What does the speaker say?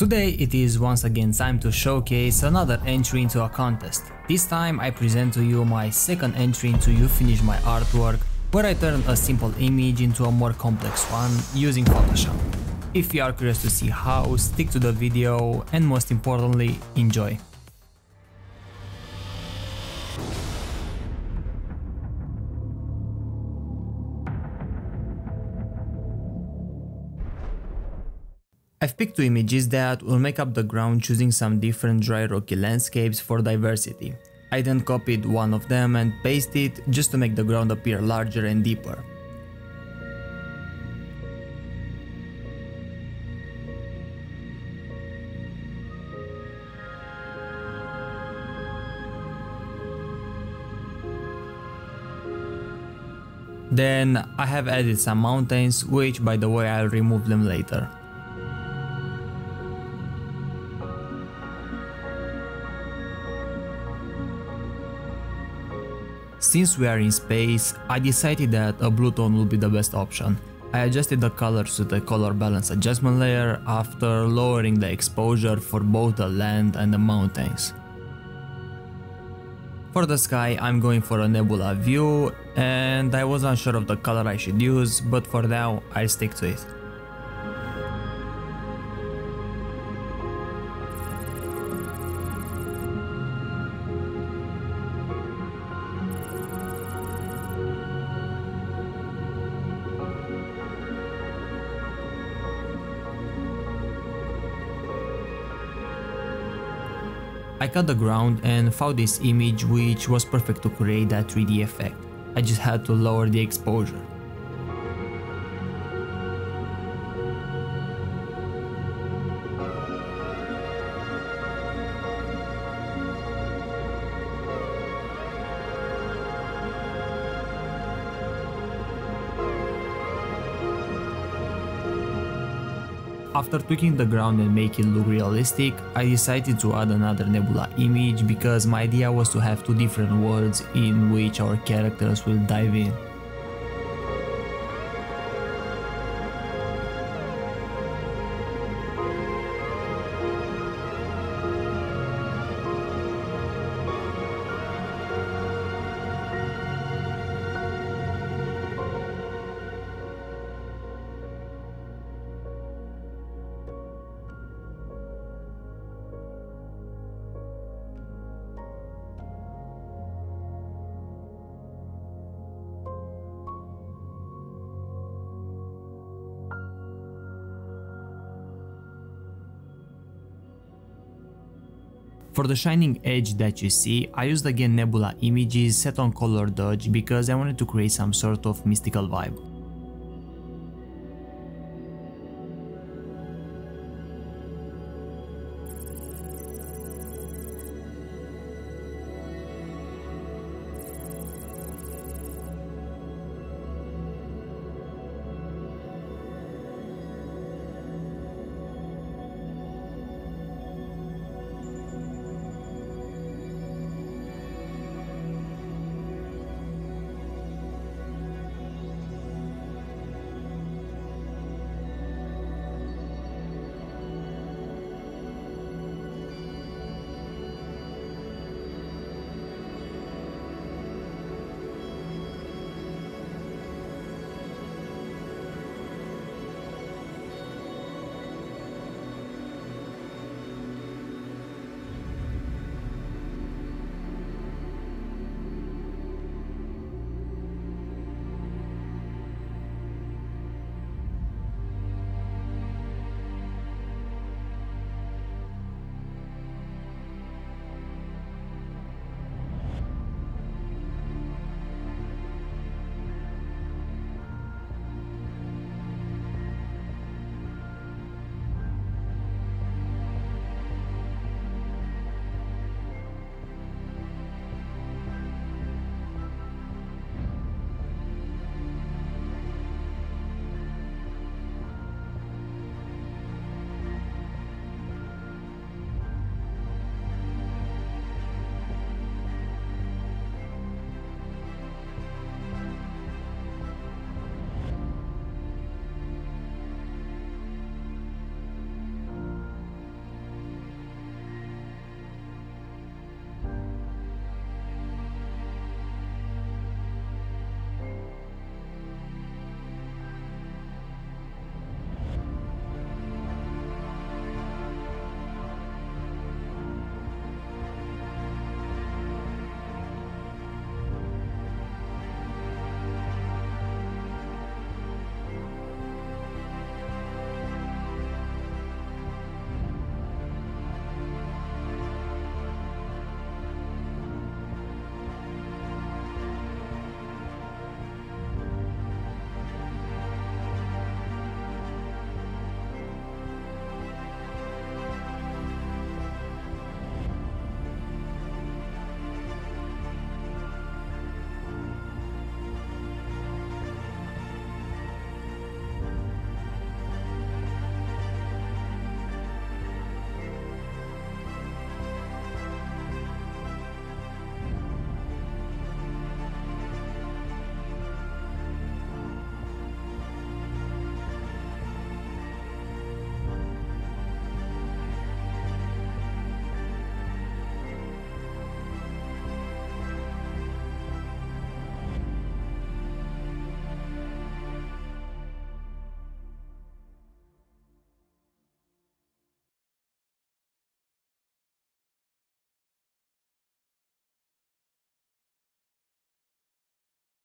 Today it is once again time to showcase another entry into a contest. This time I present to you my second entry into You Finish My Artwork, where I turn a simple image into a more complex one using Photoshop. If you are curious to see how, stick to the video and most importantly, enjoy. I've picked two images that will make up the ground choosing some different dry rocky landscapes for diversity. I then copied one of them and pasted it just to make the ground appear larger and deeper. Then I have added some mountains, which by the way I'll remove them later. Since we are in space, I decided that a blue tone would be the best option. I adjusted the colors to the color balance adjustment layer after lowering the exposure for both the land and the mountains. For the sky I'm going for a nebula view and I was unsure of the color I should use but for now I'll stick to it. I cut the ground and found this image which was perfect to create that 3D effect. I just had to lower the exposure. After tweaking the ground and make it look realistic, I decided to add another nebula image because my idea was to have two different worlds in which our characters will dive in. For the shining edge that you see, I used again nebula images set on color dodge because I wanted to create some sort of mystical vibe.